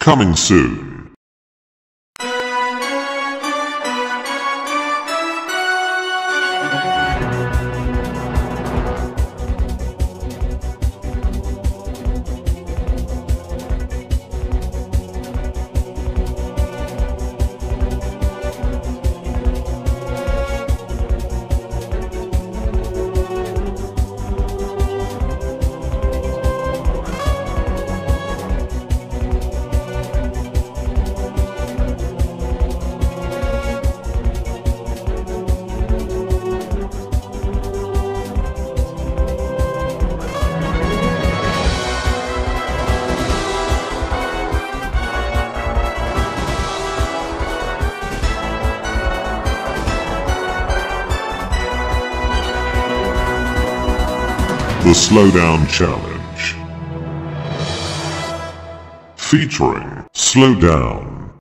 Coming soon. The Slowdown Challenge. Featuring Slowdown.